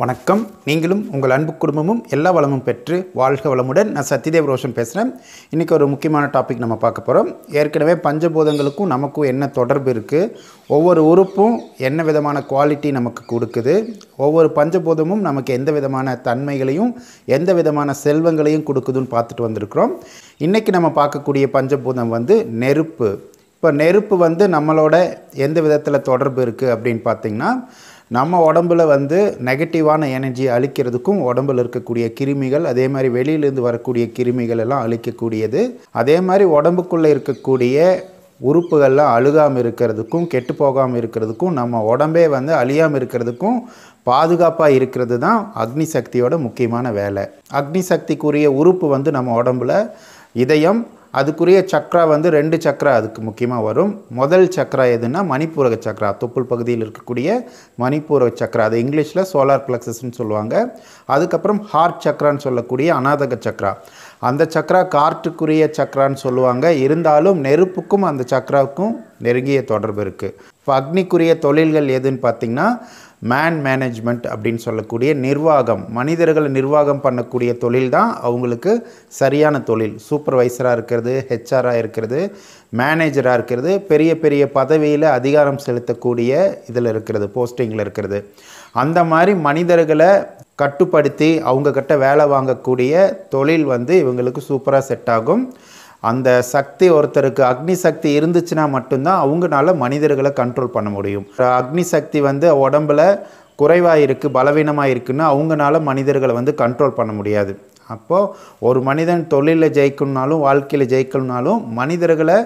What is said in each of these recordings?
வணக்கம். நீங்களும் உங்கள் அன்பு குடும்பமும் எல்லா வளமும் பெற்று வாழ்க வளமுடன். நான் சத்யதேவ் ரோஷன் பேசுகிறேன் இன்றைக்கி ஒரு முக்கியமான டாபிக் நம்ம பார்க்க போகிறோம் ஏற்கனவே பஞ்சபூதங்களுக்கும் நமக்கும் என்ன தொடர்பு இருக்குது ஒவ்வொரு உறுப்பும் என்ன விதமான குவாலிட்டி நமக்கு கொடுக்குது? ஒவ்வொரு பஞ்சபூதமும் நமக்கு எந்த விதமான தன்மைகளையும் எந்த விதமான செல்வங்களையும் கொடுக்குதுன்னு பார்த்துட்டு வந்திருக்கிறோம். இன்றைக்கி நம்ம பார்க்கக்கூடிய பஞ்சபூதம் வந்து நெருப்பு. இப்போ நெருப்பு வந்து நம்மளோட எந்த விதத்தில் தொடர்பு இருக்குது அப்படின்னு பார்த்திங்கன்னா நம்ம உடம்புல வந்து நெகட்டிவான எனர்ஜி அழிக்கிறதுக்கும் உடம்புல இருக்கக்கூடிய கிருமிகள் அதே மாதிரி வெளியிலேருந்து வரக்கூடிய கிருமிகள் எல்லாம் அழிக்கக்கூடியது. அதே மாதிரி உடம்புக்குள்ளே இருக்கக்கூடிய உறுப்புகள்லாம் அழுகாமல் இருக்கிறதுக்கும் கெட்டு போகாமல் இருக்கிறதுக்கும் நம்ம உடம்பே வந்து அழியாமல் இருக்கிறதுக்கும் பாதுகாப்பாக இருக்கிறது தான் அக்னி சக்தியோட முக்கியமான வேலை. அக்னி சக்திக்குரிய உறுப்பு வந்து நம்ம உடம்புல இதயம் அதுக்குரிய சக்ரா வந்து ரெண்டு சக்ரா அதுக்கு முக்கியமாக வரும். முதல் சக்ரா எதுன்னா மணிப்பூரக சக்ரா தொப்புள் பகுதியில் இருக்கக்கூடிய மணிப்பூரக சக்ரா. அது இங்கிலீஷில் சோலார் பிளக்ஸஸ்ன்னு சொல்லுவாங்க. அதுக்கப்புறம் ஹார்ட் சக்ரான்னு சொல்லக்கூடிய அநாதக சக்ரா. அந்த சக்ரா காற்றுக்குரிய சக்ரான்னு சொல்லுவாங்க. இருந்தாலும் நெருப்புக்கும் அந்த சக்ராவுக்கும் நெருங்கிய தொடர்பு இருக்குது இப்போ அக்னிக்குரிய தொழில்கள் எதுன்னு பார்த்திங்கன்னா மேன் மேனேஜ்மெண்ட் அப்படின்னு சொல்லக்கூடிய நிர்வாகம் மனிதர்களை நிர்வாகம் பண்ணக்கூடிய தொழில் தான் அவங்களுக்கு சரியான தொழில். சூப்பர்வைசராக இருக்கிறது ஹெச்ஆராக இருக்கிறது மேனேஜராக இருக்கிறது பெரிய பெரிய பதவியில் அதிகாரம் செலுத்தக்கூடிய இதில் இருக்கிறது போஸ்டிங்கில் இருக்கிறது. அந்த மாதிரி மனிதர்களை கட்டுப்படுத்தி அவங்கக்கிட்ட வேலை வாங்கக்கூடிய தொழில் வந்து இவங்களுக்கு சூப்பராக செட் ஆகும். அந்த சக்தி ஒருத்தருக்கு அக்னி சக்தி இருந்துச்சுன்னா மட்டும்தான் அவங்களால மனிதர்களை கண்ட்ரோல் பண்ண முடியும். அக்னி சக்தி வந்து உடம்புல குறைவாக இருக்குது பலவீனமாக இருக்குன்னா அவங்களால மனிதர்களை வந்து கண்ட்ரோல் பண்ண முடியாது. அப்போது ஒரு மனிதன் தொழிலில் ஜெயிக்கணுனாலும் வாழ்க்கையில் ஜெயிக்கணுனாலும் மனிதர்களை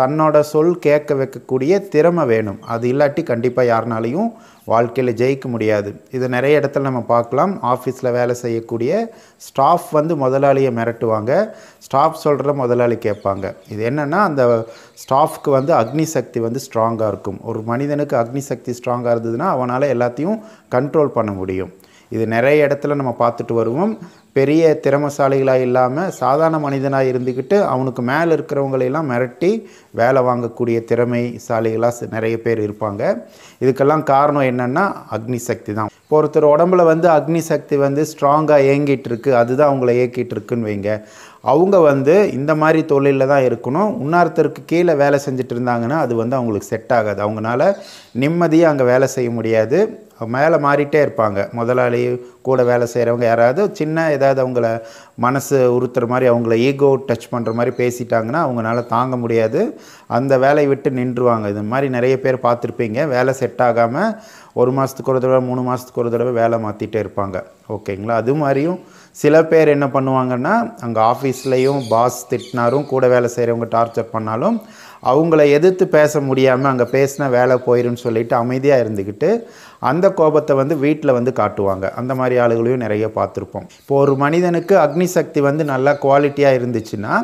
தன்னோட சொல் கேட்க வைக்கக்கூடிய திறமை வேணும். அது இல்லாட்டி கண்டிப்பாக யாருனாலையும் வாழ்க்கையில் ஜெயிக்க முடியாது. இது நிறைய இடத்துல நம்ம பார்க்கலாம். ஆஃபீஸில் வேலை செய்யக்கூடிய ஸ்டாஃப் வந்து முதலாளியை மிரட்டுவாங்க. ஸ்டாஃப் சொல்கிற முதலாளி கேட்பாங்க. இது என்னென்னா அந்த ஸ்டாஃப்க்கு வந்து அக்னி சக்தி வந்து ஸ்ட்ராங்காக இருக்கும். ஒரு மனிதனுக்கு அக்னி சக்தி ஸ்ட்ராங்காக இருந்ததுன்னா அவனால் எல்லாத்தையும் கண்ட்ரோல் பண்ண முடியும். இது நிறைய இடத்துல நம்ம பார்த்துட்டு வருவோம். பெரிய திறமசாலிகளாக இல்லாமல் சாதாரண மனிதனாக இருந்துக்கிட்டு அவனுக்கு மேலே இருக்கிறவங்களையெல்லாம் மிரட்டி வேலை வாங்கக்கூடிய திறமைசாலிகளாக நிறைய பேர் இருப்பாங்க. இதுக்கெல்லாம் காரணம் என்னென்னா அக்னி சக்தி தான். இப்போ ஒருத்தர் உடம்புல வந்து அக்னி சக்தி வந்து ஸ்ட்ராங்காக இயங்கிட்டு இருக்கு. அதுதான் அவங்கள இயக்கிட்டு இருக்குன்னு வைங்க. அவங்க வந்து இந்த மாதிரி தொழிலில் தான் இருக்கணும். இன்னொருத்தருக்கு கீழே வேலை செஞ்சுட்டு இருந்தாங்கன்னா அது வந்து அவங்களுக்கு செட் ஆகாது. அவங்களால நிம்மதியாக அங்கே வேலை செய்ய முடியாது. மேலே மாறிட்டே இருப்பாங்க. முதலாளி கூட வேலை செய்கிறவங்க யாராவது சின்ன ஏதாவது அவங்கள மனசு உறுத்துற மாதிரி அவங்கள ஈகோ டச் பண்ணுற மாதிரி பேசிட்டாங்கன்னா அவங்களால தாங்க முடியாது. அந்த வேலையை விட்டு நின்றுவாங்க. இது மாதிரி நிறைய பேர் பார்த்துருப்பீங்க. வேலை செட் ஆகாமல் ஒரு மாதத்துக்கு ஒரு தடவை மூணு மாதத்துக்கு ஒரு தடவை வேலை மாற்றிட்டே இருப்பாங்க. ஓகேங்களா? அது மாதிரியும் சில பேர் என்ன பண்ணுவாங்கன்னா அங்கே ஆஃபீஸ்லேயும் பாஸ் திட்டினாரும் கூட வேலை செய்கிறவங்க டார்ச்சர் பண்ணாலும் அவங்கள எதிர்த்து பேச முடியாமல் அங்கே பேசினா வேலை போயிருன்னு சொல்லிட்டு அமைதியாக இருந்துக்கிட்டு அந்த கோபத்தை வந்து வீட்டில் வந்து காட்டுவாங்க. அந்த மாதிரி ஆளுகளையும் நிறைய பார்த்துருப்போம். இப்போ ஒரு மனிதனுக்கு அக்னி சக்தி வந்து நல்லா குவாலிட்டியாக இருந்துச்சுன்னா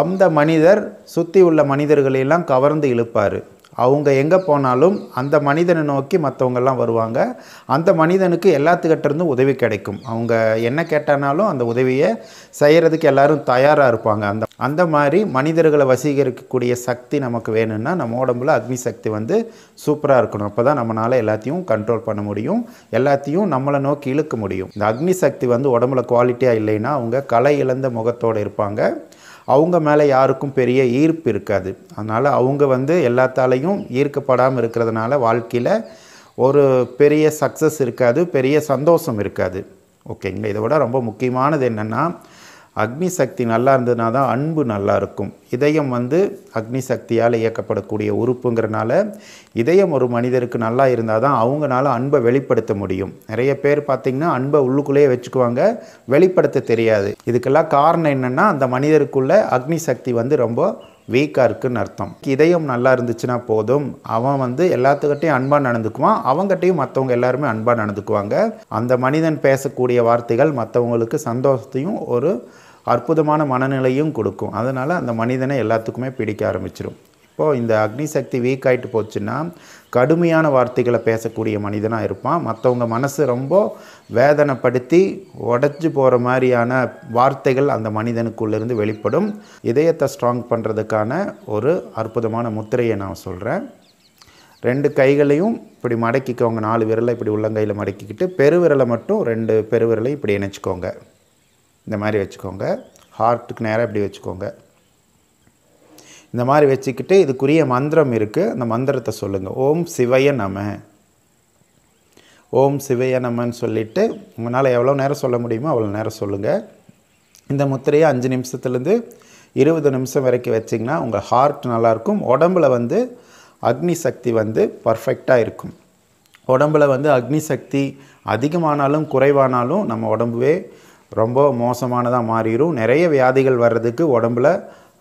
அந்த மனிதர் சுற்றி உள்ள மனிதர்களையெல்லாம் கவர்ந்து இழுப்பார். அவங்க எங்கே போனாலும் அந்த மனிதனை நோக்கி மற்றவங்கெல்லாம் வருவாங்க. அந்த மனிதனுக்கு எல்லாத்துக்கிட்டேருந்தும் உதவி கிடைக்கும். அவங்க என்ன கேட்டானாலும் அந்த உதவியை செய்கிறதுக்கு எல்லோரும் தயாராக இருப்பாங்க. அந்த அந்த மாதிரி மனிதர்களை வசீகரிக்கக்கூடிய சக்தி நமக்கு வேணும்னா நம்ம உடம்புல அக்னி சக்தி வந்து சூப்பராக இருக்கணும். அப்போ தான் நம்மளால் எல்லாத்தையும் கண்ட்ரோல் பண்ண முடியும். எல்லாத்தையும் நம்மளை நோக்கி இழுக்க முடியும். இந்த அக்னி சக்தி வந்து உடம்புல குவாலிட்டியாக இல்லைன்னா அவங்க கலை இழந்த முகத்தோடு இருப்பாங்க. அவங்க மேலே யாருக்கும் பெரிய ஈர்ப்பு இருக்காது. அதனால் அவங்க வந்து எல்லாத்தாலையும் ஈர்க்கப்படாமல் இருக்கிறதுனால வாழ்க்கையில் ஒரு பெரிய சக்ஸஸ் இருக்காது பெரிய சந்தோஷம் இருக்காது. ஓகேங்களா இதை விட ரொம்ப முக்கியமானது என்னென்னா அக்னி சக்தி நல்லா இருந்ததுனா தான் அன்பு நல்லா இருக்கும். இதயம் வந்து அக்னி சக்தியால் இயக்கப்படக்கூடிய உறுப்புங்கிறனால இதயம் ஒரு மனிதருக்கு நல்லா இருந்தால் தான் அவங்களால அன்பை வெளிப்படுத்த முடியும். நிறைய பேர் பார்த்திங்கன்னா அன்பை உள்ளுக்குள்ளேயே வச்சுக்குவாங்க வெளிப்படுத்த தெரியாது. இதுக்கெல்லாம் காரணம் என்னென்னா அந்த மனிதருக்குள்ள அக்னி சக்தி வந்து ரொம்ப வீக்காக இருக்குன்னு அர்த்தம். இதயம் நல்லா இருந்துச்சுன்னா போதும். அவன் வந்து எல்லாத்துக்கிட்டையும் அன்பாக நடந்துக்குவான். அவங்ககிட்டையும் மற்றவங்க எல்லாருமே அன்பாக நடந்துக்குவாங்க. அந்த மனிதன் பேசக்கூடிய வார்த்தைகள் மற்றவங்களுக்கு சந்தோஷத்தையும் ஒரு அற்புதமான மனநிலையும் கொடுக்கும். அதனால் அந்த மனிதனை எல்லாத்துக்குமே பிடிக்க ஆரம்பிச்சிடும் இப்போது இந்த அக்னி சக்தி வீக் ஆகிட்டு போச்சுன்னா கடுமையான வார்த்தைகளை பேசக்கூடிய மனிதனாக இருப்பான். மற்றவங்க மனசு ரொம்ப வேதனைப்படுத்தி உடச்சி போகிற மாதிரியான வார்த்தைகள் அந்த மனிதனுக்குள்ளேருந்து வெளிப்படும். இதயத்தை ஸ்ட்ராங் பண்ணுறதுக்கான ஒரு அற்புதமான முத்திரையை நான் சொல்கிறேன் ரெண்டு கைகளையும் இப்படி மடக்கிக்கோங்க. நாலு விரலை இப்படி உள்ளங்கையில் மடக்கிக்கிட்டு பெருவிரலை மட்டும் ரெண்டு பெருவிரலை இப்படி இணைச்சிக்கோங்க. இந்த மாதிரி வச்சுக்கோங்க. ஹார்ட்டுக்கு நேராக இப்படி வச்சுக்கோங்க. இந்த மாதிரி வச்சுக்கிட்டு இதுக்குரிய மந்திரம் இருக்குது அந்த மந்திரத்தை சொல்லுங்கள் ஓம் சிவய நம. ஓம் சிவய நமன்னு சொல்லிவிட்டு உங்களால் எவ்வளோ நேரம் சொல்ல முடியுமோ அவ்வளோ நேரம் சொல்லுங்கள் இந்த முத்திரையை அஞ்சு நிமிஷத்துலேருந்து இருபது நிமிஷம் வரைக்கும் வச்சிங்கன்னா உங்கள் ஹார்ட் நல்லாயிருக்கும். உடம்புல வந்து அக்னி சக்தி வந்து பர்ஃபெக்டாக இருக்கும். உடம்புல வந்து அக்னி சக்தி அதிகமானாலும் குறைவானாலும் நம்ம உடம்புவே ரொம்ப மோசமானதாக மாறிடும் நிறைய வியாதிகள் வர்றதுக்கு உடம்புல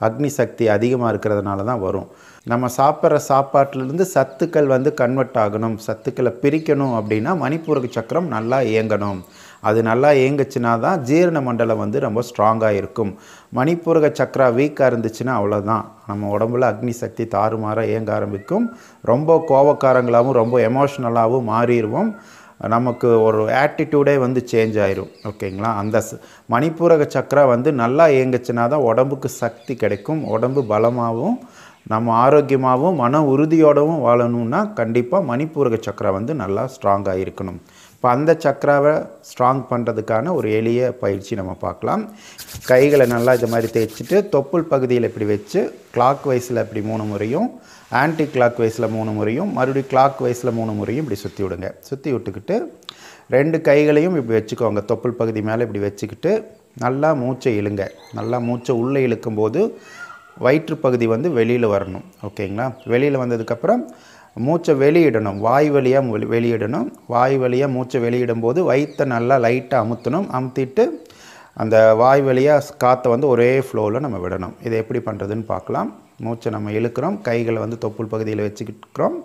அக்னி சக்தி அதிகமாக இருக்கிறதுனால தான் வரும். நம்ம சாப்பிட்ற சாப்பாட்டிலேருந்து சத்துக்கள் வந்து கன்வெர்ட் ஆகணும். சத்துக்களை பிரிக்கணும் அப்படின்னா மணிப்பூரக சக்கரம் நல்லா இயங்கணும். அது நல்லா இயங்குச்சுன்னா தான் ஜீரண மண்டலம் வந்து ரொம்ப ஸ்ட்ராங்காக இருக்கும். மணிப்பூரக சக்கரா வீக்காக இருந்துச்சுன்னா அவ்வளோதான் நம்ம உடம்புல அக்னி சக்தி தாறுமாறாக இயங்க ஆரம்பிக்கும். ரொம்ப கோபக்காரங்களாகவும் ரொம்ப எமோஷ்னலாகவும் மாறிடுவோம். நமக்கு ஒரு ஆட்டிடியூடே வந்து சேஞ்ச் ஆயிரும் ஓகேங்களா அந்த மணிப்பூரக சக்கரா வந்து நல்லா இயங்குச்சுன்னா தான் உடம்புக்கு சக்தி கிடைக்கும் உடம்பு பலமாகவும் நம்ம ஆரோக்கியமாகவும் மன உறுதியோடவும் வாழணும்னா கண்டிப்பாக மணிப்பூரக சக்கரா வந்து நல்லா ஸ்ட்ராங்காக இருக்கணும். இப்போ அந்த சக்கராவை ஸ்ட்ராங் பண்ணுறதுக்கான ஒரு எளிய பயிற்சி நம்ம பார்க்கலாம். கைகளை நல்லா இது மாதிரி தேய்ச்சிட்டு தொப்புள் பகுதியில் இப்படி வச்சு கிளாக் வைஸில் இப்படி மூணு முறையும் ஆன்டி கிளாக் வைஸில் மூணு முறையும் மறுபடியும் கிளாக் வைஸில் மூணு முறையும் இப்படி சுற்றி விடுங்க. சுற்றி விட்டுக்கிட்டு ரெண்டு கைகளையும் இப்படி வச்சுக்கோங்க. தொப்புள் பகுதி மேலே இப்படி வச்சுக்கிட்டு நல்லா மூச்சை இழுங்க. நல்லா மூச்சை உள்ளே இழுக்கும்போது வயிற்று பகுதி வந்து வெளியில் வரணும். ஓகேங்களா? வெளியில் வந்ததுக்கப்புறம் மூச்சை வெளியிடணும். வாய் வழியாக வெளி- வெளியிடணும். வாய் வழியாக மூச்சை வெளியிடும்போது வயிற்றை நல்லா லைட்டாக அமுத்தணும். அமுத்திட்டு அந்த வாய் வழியாக காற்றை வந்து ஒரே ஃப்ளோவில் நம்ம விடணும். இதை எப்படி பண்ணுறதுன்னு பார்க்கலாம். மூச்சை நம்ம இழுக்கிறோம். கைகளை வந்து தொப்புள் பகுதியில் வச்சுக்கிட்டுக்கிறோம்.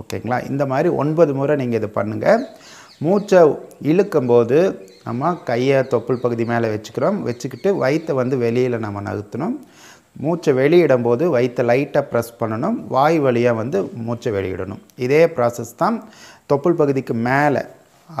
ஓகேங்களா? இந்த மாதிரி ஒன்பது முறை நீங்கள் இது பண்ணுங்கள் மூச்சை இழுக்கும்போது நம்ம கையை தொப்புள் பகுதி மேலே வச்சுக்கிறோம். வச்சுக்கிட்டு வயிற்றை வந்து வெளியில் நம்ம நகர்த்தணும். மூச்சை வெளியிடும்போது வயிற்றை லைட்டாக ப்ரெஸ் பண்ணணும். வாய் வழியாக வந்து மூச்சை வெளியிடணும். இதே ப்ராசஸ் தான் தொப்புள் பகுதிக்கு மேலே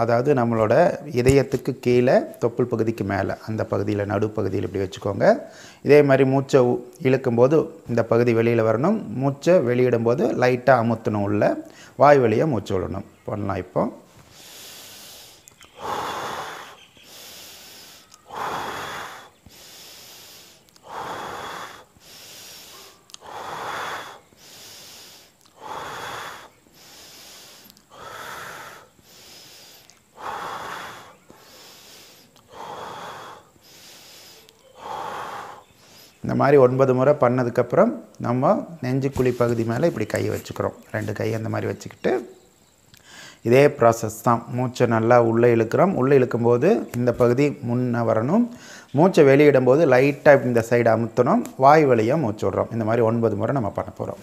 அதாவது நம்மளோட இதயத்துக்கு கீழே தொப்புள் பகுதிக்கு மேலே அந்த பகுதியில் நடுப்பகுதியில் இப்படி வச்சுக்கோங்க. இதே மாதிரி மூச்சை இழுக்கும்போது இந்த பகுதி வெளியில் வரணும். மூச்சை வெளியிடும்போது லைட்டாக அமுத்தணும் உள்ள. வாய் வழியாக மூச்சு விடணும். பண்ணலாம் இப்போ. இந்த மாதிரி ஒன்பது முறை பண்ணதுக்கப்புறம் நம்ம நெஞ்சுக்குழி பகுதி மேலே இப்படி கை வச்சுக்கிறோம். ரெண்டு கை அந்த மாதிரி வச்சுக்கிட்டு இதே ப்ராசஸ் தான். மூச்சை நல்லா உள்ளே இழுக்கிறோம். உள்ளே இழுக்கும்போது இந்த பகுதி முன்ன வரணும் மூச்சை வெளியிடும்போது லைட்டாக இந்த சைடு அமுத்தணும். வாய் வழியாக மூச்சு விடுறோம். இந்த மாதிரி ஒன்பது முறை நம்ம பண்ண போகிறோம்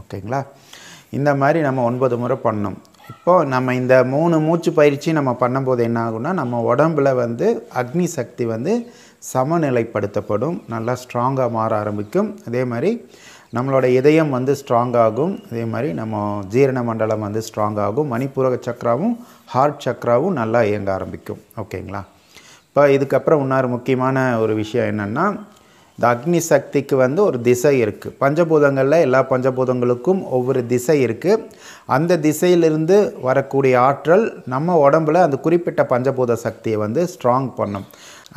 ஓகேங்களா? இந்த மாதிரி நம்ம ஒன்பது முறை பண்ணோம். இப்போது நம்ம இந்த மூணு மூச்சு பயிற்சி நம்ம பண்ணும்போது என்ன ஆகும்னா நம்ம உடம்பில் வந்து அக்னி சக்தி வந்து சமநிலைப்படுத்தப்படும். நல்லா ஸ்ட்ராங்காக மாற ஆரம்பிக்கும். அதே மாதிரி நம்மளோட இதயம் வந்து ஸ்ட்ராங் ஆகும். அதே மாதிரி நம்ம ஜீரண மண்டலம் வந்து ஸ்ட்ராங் ஆகும். மணிப்பூரக சக்கராவும் ஹார்ட் சக்கராவும் நல்லா இயங்க ஆரம்பிக்கும். ஓகேங்களா? இப்போ இதுக்கப்புறம் இன்னொரு முக்கியமான ஒரு விஷயம் என்னென்னா இந்த அக்னி சக்திக்கு வந்து ஒரு திசை இருக்குது பஞ்சபூதங்களில் எல்லா பஞ்சபூதங்களுக்கும் ஒவ்வொரு திசை இருக்குது அந்த திசையிலிருந்து வரக்கூடிய ஆற்றல் நம்ம உடம்புல அந்த குறிப்பிட்ட பஞ்சபூத சக்தியை வந்து ஸ்ட்ராங் பண்ணும்.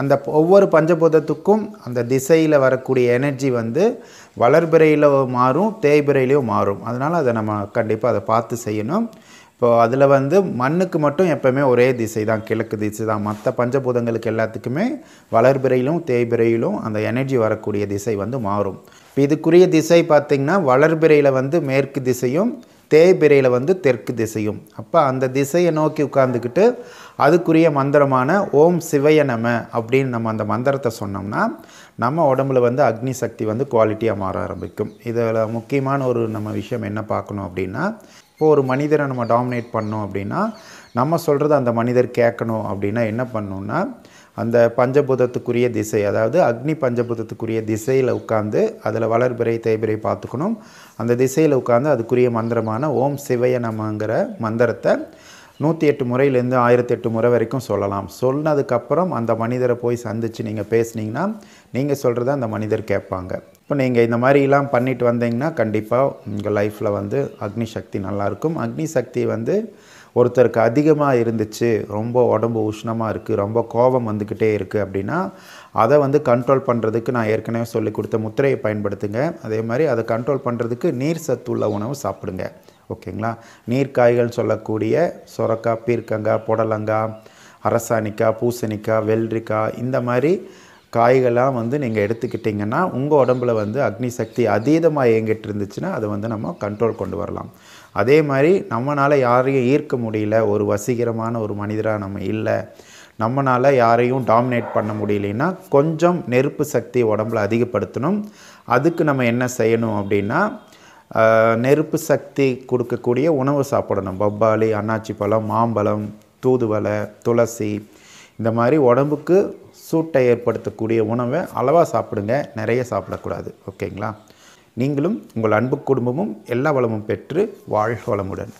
அந்த ஒவ்வொரு பஞ்சபூதத்துக்கும் அந்த திசையில் வரக்கூடிய எனர்ஜி வந்து வளர்பிறையில் மாறும் தேய்பிறையிலையும் மாறும். அதனால் அதை நம்ம கண்டிப்பாக அதை பார்த்து செய்யணும். இப்போ அதில் வந்து மண்ணுக்கு மட்டும் எப்போவுமே ஒரே திசை தான் கிழக்கு திசை தான் மற்ற பஞ்சபூதங்களுக்கு எல்லாத்துக்குமே வளர்பிறையிலும் தேய்பிறையிலும் அந்த எனர்ஜி வரக்கூடிய திசை வந்து மாறும். இப்போ இதுக்குரிய திசை பார்த்திங்கன்னா வளர்பிறையில் வந்து மேற்கு திசையும் தேய்பிறையில் வந்து தெற்கு திசையும். அப்போ அந்த திசையை நோக்கி உட்கார்ந்துக்கிட்டு அதுக்குரிய மந்திரமான ஓம் சிவய நம அப்படின்னு நம்ம அந்த மந்திரத்தை சொன்னோம்னா நம்ம உடம்புல வந்து அக்னி சக்தி வந்து குவாலிட்டியாக மாற ஆரம்பிக்கும். இதில் முக்கியமான ஒரு நம்ம விஷயம் என்ன பார்க்கணும் அப்படின்னா இப்போ ஒரு மனிதரை நம்ம டாமினேட் பண்ணோம் அப்படின்னா நம்ம சொல்கிறது அந்த மனிதர் கேட்கணும் அப்படின்னா என்ன பண்ணணும்னா அந்த பஞ்சபூதத்துக்குரிய திசை அதாவது அக்னி பஞ்சபூதத்துக்குரிய திசையில் உட்காந்து அதில் வளர்பிறை தேய்பிறை பார்த்துக்கணும். அந்த திசையில் உட்காந்து அதுக்குரிய மந்திரமான ஓம் சிவய நமங்கிற மந்திரத்தை நூற்றி எட்டு முறையிலேருந்து ஆயிரத்தி எட்டு முறை வரைக்கும் சொல்லலாம். சொன்னதுக்கப்புறம் அந்த மனிதரை போய் சந்தித்து நீங்கள் பேசுனீங்கன்னா நீங்கள் சொல்கிறத அந்த மனிதர் கேட்பாங்க. இப்போ நீங்கள் இந்த மாதிரிலாம் பண்ணிட்டு வந்தீங்கன்னா கண்டிப்பாக உங்கள் லைஃப்பில் வந்து அக்னி சக்தி நல்லாயிருக்கும். அக்னி சக்தி வந்து ஒருத்தருக்கு அதிகமாக இருந்துச்சு ரொம்ப உடம்பு உஷ்ணமாக இருக்குது ரொம்ப கோபம் வந்துக்கிட்டே இருக்குது அப்படின்னா அதை வந்து கண்ட்ரோல் பண்ணுறதுக்கு நான் ஏற்கனவே சொல்லி கொடுத்த முத்திரையை பயன்படுத்துங்க. அதே மாதிரி அதை கண்ட்ரோல் பண்ணுறதுக்கு நீர் சத்துள்ள உணவு சாப்பிடுங்க. ஓகேங்களா? நீர்க்காய்கள் சொல்லக்கூடிய சொரக்காய் பீர்க்கங்காய் புடலங்காய் அரசாணிக்காய் பூசணிக்காய் வெள்ளரிக்காய் இந்த மாதிரி காய்கள்லாம் வந்து நீங்கள் எடுத்துக்கிட்டிங்கன்னா உங்கள் உடம்புல வந்து அக்னி சக்தி அதீதமாக இயங்கிட்டு இருந்துச்சுன்னா அதை வந்து நம்ம கண்ட்ரோல் கொண்டு வரலாம். அதே மாதிரி நம்மளால் யாரையும் ஈர்க்க முடியல ஒரு வசீகரமான ஒரு மனிதராக நம்ம இல்லை நம்மளால் யாரையும் டாமினேட் பண்ண முடியலன்னா கொஞ்சம் நெருப்பு சக்தி உடம்புல அதிகப்படுத்தணும். அதுக்கு நம்ம என்ன செய்யணும் அப்படின்னா நெருப்பு சக்தி கொடுக்கக்கூடிய உணவு சாப்பிடணும். பப்பாளி அன்னாச்சி பழம் மாம்பழம் தூதுவளை துளசி இந்த மாதிரி உடம்புக்கு சூட்டை ஏற்படுத்தக்கூடிய உணவை அளவாக சாப்பிடுங்க. நிறைய சாப்பிடக்கூடாது. ஓகேங்களா? நீங்களும் உங்கள் அன்பு குடும்பமும் எல்லா வளமும் பெற்று வாழ்க வளமுடன்.